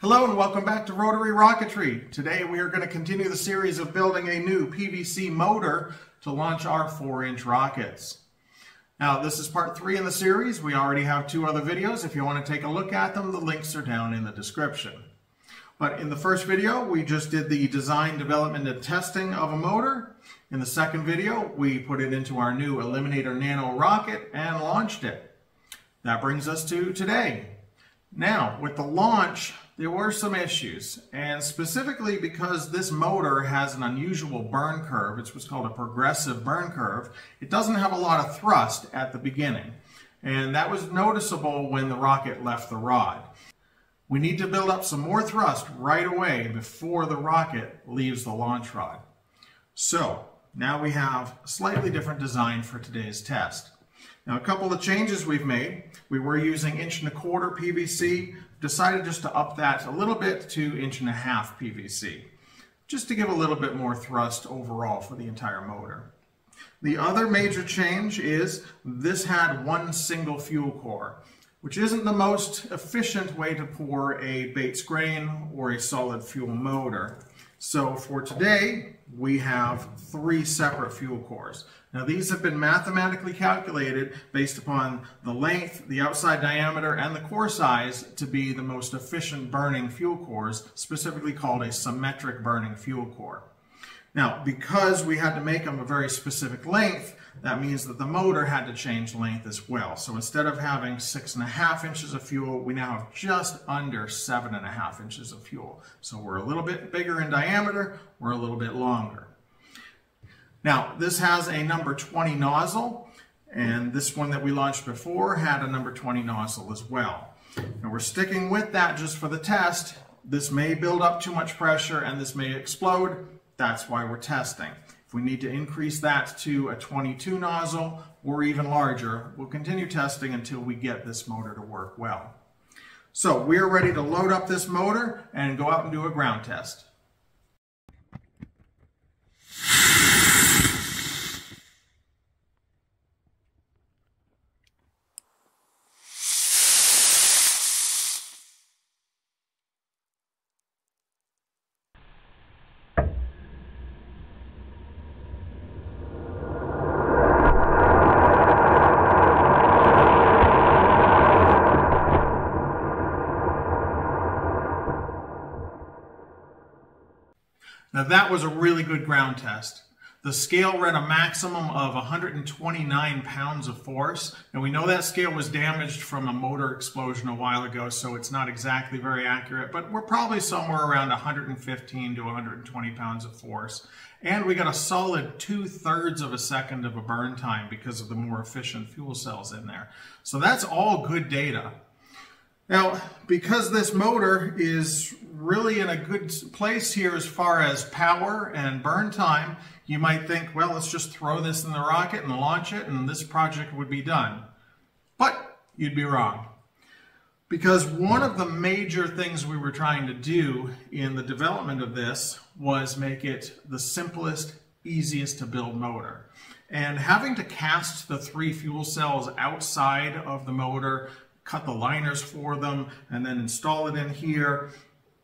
Hello and welcome back to Rotary Rocketry. Today we are going to continue the series of building a new PVC motor to launch our 4-inch rockets. Now this is part 3 in the series. We already have two other videos. If you want to take a look at them, the links are down in the description. But in the first video, we just did the design, development, and testing of a motor. In the second video, we put it into our new Eliminator Nano rocket and launched it. That brings us to today. Now, with the launch, there were some issues, and specifically because this motor has an unusual burn curve, it's what's called a progressive burn curve, it doesn't have a lot of thrust at the beginning. And that was noticeable when the rocket left the rod. We need to build up some more thrust right away before the rocket leaves the launch rod. So, now we have a slightly different design for today's test. Now a couple of changes we've made. We were using inch and a quarter PVC, decided just to up that a little bit to inch and a half PVC, just to give a little bit more thrust overall for the entire motor. The other major change is this had one single fuel core, which isn't the most efficient way to pour a Bates grain or a solid fuel motor. So for today, we have three separate fuel cores. Now these have been mathematically calculated based upon the length, the outside diameter, and the core size to be the most efficient burning fuel cores, specifically called a symmetric burning fuel core. Now, because we had to make them a very specific length, that means that the motor had to change length as well. So instead of having six and a half inches of fuel, we now have just under seven and a half inches of fuel. So we're a little bit bigger in diameter, we're a little bit longer. Now, this has a number 20 nozzle, and this one that we launched before had a number 20 nozzle as well. And we're sticking with that just for the test. This may build up too much pressure and this may explode. That's why we're testing. If we need to increase that to a 22 nozzle or even larger, we'll continue testing until we get this motor to work well. So we're ready to load up this motor and go out and do a ground test. Now that was a really good ground test. The scale ran a maximum of 129 pounds of force. And we know that scale was damaged from a motor explosion a while ago, so it's not exactly very accurate, but we're probably somewhere around 115 to 120 pounds of force. And we got a solid two thirds of a second of a burn time because of the more efficient fuel cells in there. So that's all good data. Now, because this motor is really in a good place here as far as power and burn time, you might think, well, let's just throw this in the rocket and launch it and this project would be done. But you'd be wrong. Because one of the major things we were trying to do in the development of this was make it the simplest, easiest to build motor. And having to cast the three fuel cells outside of the motor cut the liners for them, and then install it in here.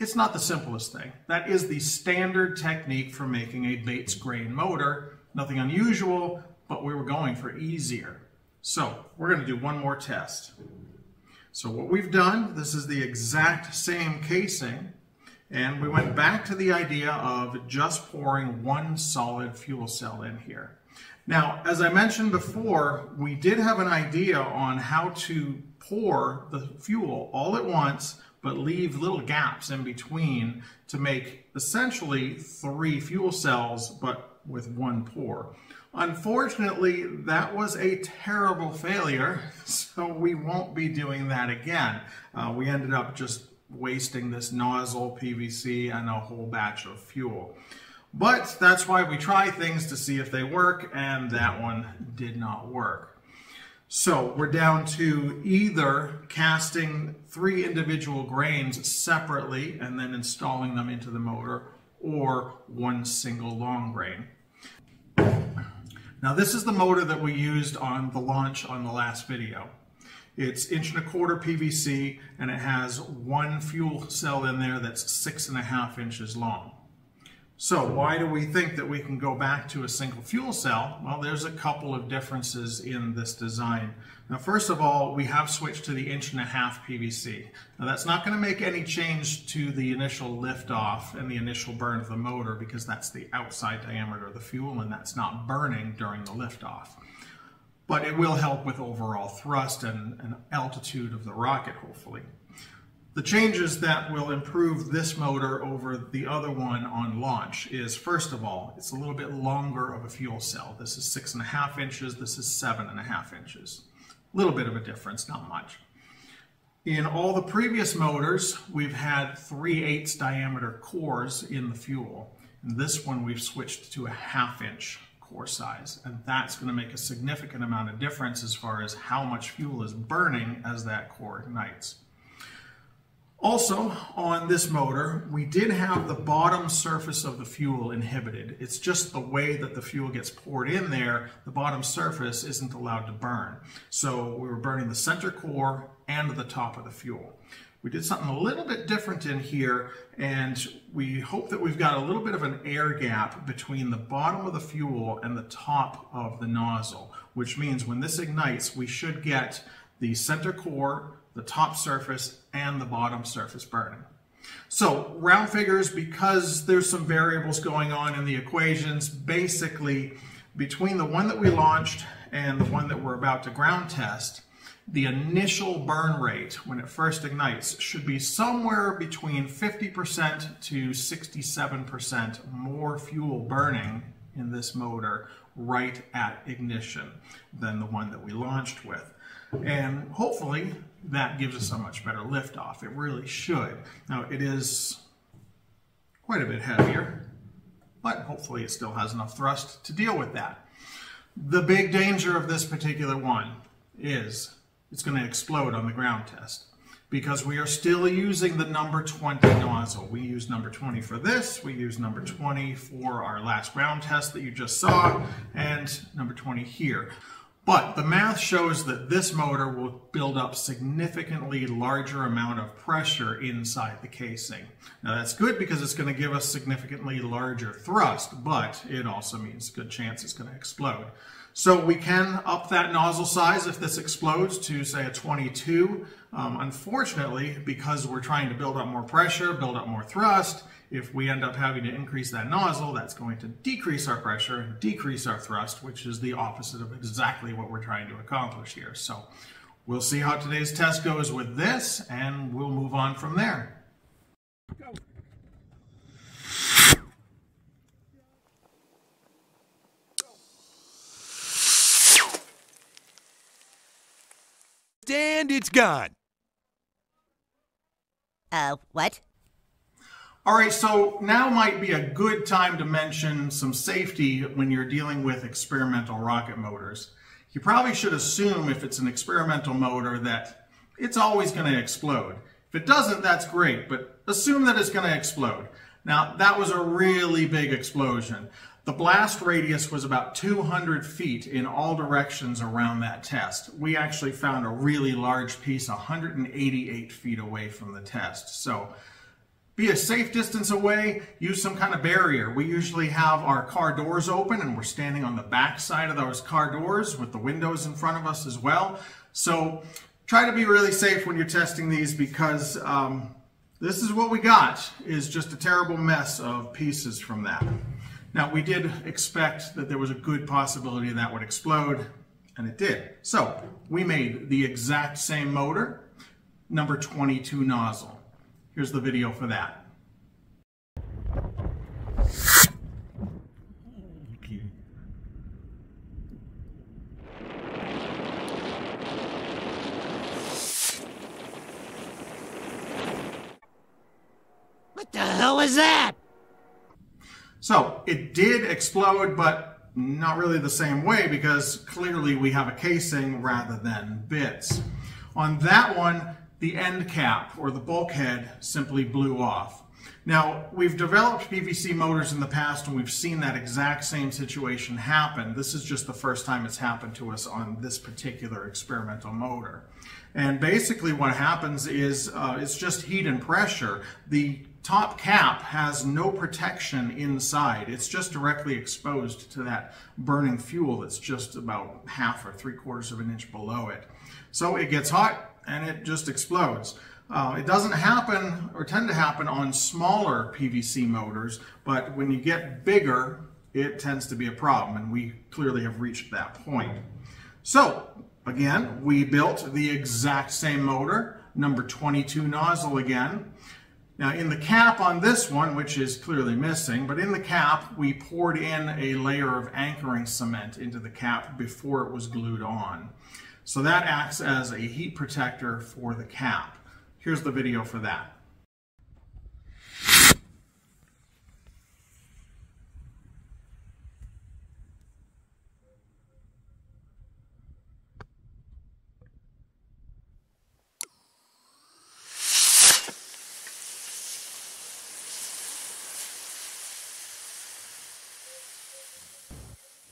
It's not the simplest thing. That is the standard technique for making a Bates grain motor. Nothing unusual, but we were going for easier. So we're going to do one more test. So what we've done, this is the exact same casing, and we went back to the idea of just pouring one solid fuel cell in here. Now, as I mentioned before, we did have an idea on how to pour the fuel all at once, but leave little gaps in between to make essentially three fuel cells, but with one pour. Unfortunately, that was a terrible failure, so we won't be doing that again. Uh, we ended up just wasting this nozzle, PVC, and a whole batch of fuel. But that's why we try things to see if they work, and that one did not work. So we're down to either casting three individual grains separately and then installing them into the motor or one single long grain. Now this is the motor that we used on the launch on the last video. It's inch and a quarter PVC and it has one fuel cell in there that's six and a half inches long. So why do we think that we can go back to a single fuel cell? Well, there's a couple of differences in this design. Now, first of all, we have switched to the inch and a half PVC. Now, that's not going to make any change to the initial liftoff and the initial burn of the motor because that's the outside diameter of the fuel and that's not burning during the liftoff. But it will help with overall thrust and, and altitude of the rocket, hopefully. The changes that will improve this motor over the other one on launch is, first of all, it's a little bit longer of a fuel cell. This is six and a half inches, this is seven and a half inches. A little bit of a difference, not much. In all the previous motors, we've had 3 eighths diameter cores in the fuel. In this one, we've switched to a half inch core size, and that's going to make a significant amount of difference as far as how much fuel is burning as that core ignites. Also, on this motor, we did have the bottom surface of the fuel inhibited. It's just the way that the fuel gets poured in there, the bottom surface isn't allowed to burn. So we were burning the center core and the top of the fuel. We did something a little bit different in here, and we hope that we've got a little bit of an air gap between the bottom of the fuel and the top of the nozzle, which means when this ignites, we should get the center core, the top surface, and the bottom surface burning. So round figures, because there's some variables going on in the equations, basically between the one that we launched and the one that we're about to ground test, the initial burn rate when it first ignites should be somewhere between 50% to 67% more fuel burning in this motor right at ignition than the one that we launched with. And hopefully that gives us a much better liftoff. It really should. Now it is quite a bit heavier, but hopefully it still has enough thrust to deal with that. The big danger of this particular one is it's going to explode on the ground test because we are still using the number 20 nozzle. We use number 20 for this, we use number 20 for our last ground test that you just saw, and number 20 here. But the math shows that this motor will build up significantly larger amount of pressure inside the casing. Now that's good because it's going to give us significantly larger thrust, but it also means good chance it's going to explode. So we can up that nozzle size if this explodes to say a 22. Um, unfortunately, because we're trying to build up more pressure, build up more thrust, if we end up having to increase that nozzle, that's going to decrease our pressure and decrease our thrust, which is the opposite of exactly what we're trying to accomplish here. So we'll see how today's test goes with this, and we'll move on from there. Go. And it's gone. Uh, what? All right, so now might be a good time to mention some safety when you're dealing with experimental rocket motors. You probably should assume if it's an experimental motor that it's always going to explode. If it doesn't, that's great, but assume that it's going to explode. Now, that was a really big explosion. The blast radius was about 200 feet in all directions around that test. We actually found a really large piece 188 feet away from the test. So be a safe distance away, use some kind of barrier. We usually have our car doors open and we're standing on the back side of those car doors with the windows in front of us as well. So try to be really safe when you're testing these because um, this is what we got is just a terrible mess of pieces from that. Now we did expect that there was a good possibility that would explode and it did. So we made the exact same motor, number 22 nozzle. Here's the video for that. What the hell was that? So it did explode, but not really the same way because clearly we have a casing rather than bits. On that one, the end cap or the bulkhead simply blew off. Now, we've developed PVC motors in the past and we've seen that exact same situation happen. This is just the first time it's happened to us on this particular experimental motor. And basically what happens is uh, it's just heat and pressure. The top cap has no protection inside. It's just directly exposed to that burning fuel that's just about half or three quarters of an inch below it. So it gets hot and it just explodes. Uh, it doesn't happen or tend to happen on smaller PVC motors, but when you get bigger, it tends to be a problem, and we clearly have reached that point. So, again, we built the exact same motor, number 22 nozzle again. Now in the cap on this one, which is clearly missing, but in the cap, we poured in a layer of anchoring cement into the cap before it was glued on. So that acts as a heat protector for the cap. Here's the video for that.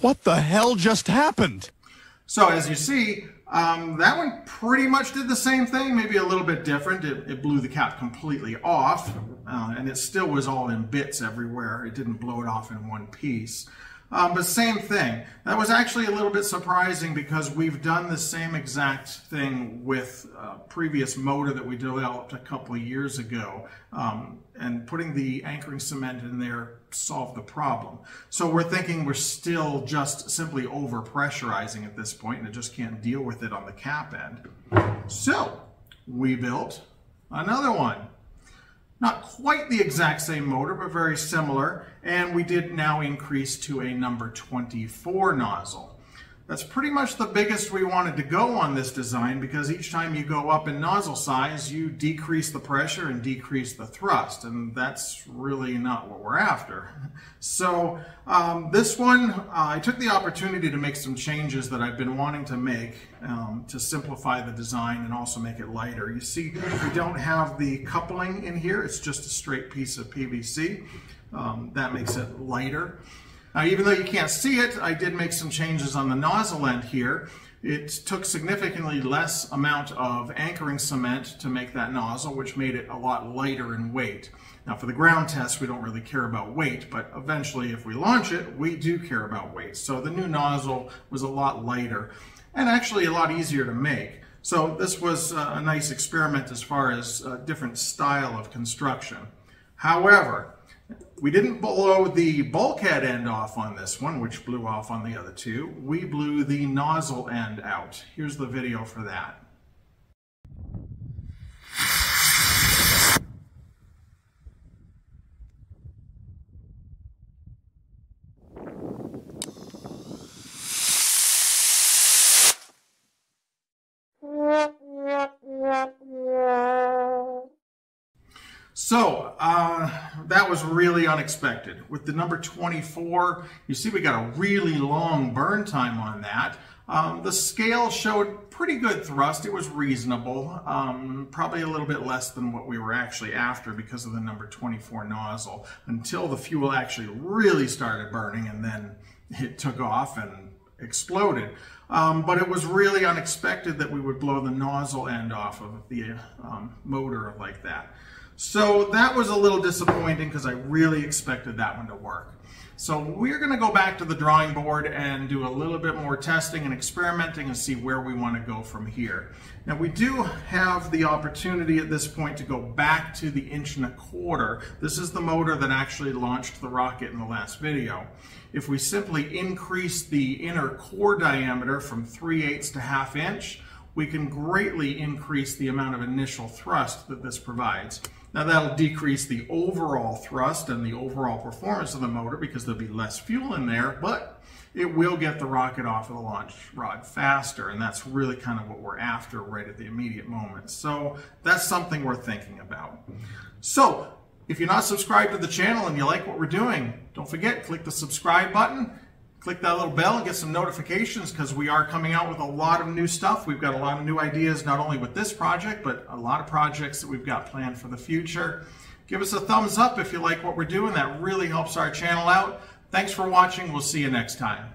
What the hell just happened? So as you see, um, that one pretty much did the same thing, maybe a little bit different. It, it blew the cap completely off, uh, and it still was all in bits everywhere. It didn't blow it off in one piece. Um, but same thing. That was actually a little bit surprising because we've done the same exact thing with a previous motor that we developed a couple of years ago. Um, and putting the anchoring cement in there solved the problem. So we're thinking we're still just simply over pressurizing at this point and it just can't deal with it on the cap end. So we built another one. Not quite the exact same motor, but very similar. And we did now increase to a number 24 nozzle. That's pretty much the biggest we wanted to go on this design because each time you go up in nozzle size, you decrease the pressure and decrease the thrust, and that's really not what we're after. So um, this one, uh, I took the opportunity to make some changes that I've been wanting to make um, to simplify the design and also make it lighter. You see, we don't have the coupling in here, it's just a straight piece of PVC. Um, that makes it lighter. Now, even though you can't see it, I did make some changes on the nozzle end here. It took significantly less amount of anchoring cement to make that nozzle, which made it a lot lighter in weight. Now for the ground test, we don't really care about weight, but eventually if we launch it, we do care about weight. So the new nozzle was a lot lighter and actually a lot easier to make. So this was uh, a nice experiment as far as a different style of construction. However, we didn't blow the bulkhead end off on this one, which blew off on the other two. We blew the nozzle end out. Here's the video for that. So uh, that was really unexpected. With the number 24, you see we got a really long burn time on that. Um, the scale showed pretty good thrust. It was reasonable, um, probably a little bit less than what we were actually after because of the number 24 nozzle until the fuel actually really started burning and then it took off and exploded. Um, but it was really unexpected that we would blow the nozzle end off of the um, motor like that. So that was a little disappointing because I really expected that one to work. So we're going to go back to the drawing board and do a little bit more testing and experimenting and see where we want to go from here. Now we do have the opportunity at this point to go back to the inch and a quarter. This is the motor that actually launched the rocket in the last video. If we simply increase the inner core diameter from 3 eighths to half inch, we can greatly increase the amount of initial thrust that this provides. Now that'll decrease the overall thrust and the overall performance of the motor because there'll be less fuel in there, but it will get the rocket off of the launch rod faster, and that's really kind of what we're after right at the immediate moment. So that's something we're thinking about. So if you're not subscribed to the channel and you like what we're doing, don't forget, click the subscribe button click that little bell and get some notifications because we are coming out with a lot of new stuff. We've got a lot of new ideas, not only with this project, but a lot of projects that we've got planned for the future. Give us a thumbs up if you like what we're doing. That really helps our channel out. Thanks for watching. We'll see you next time.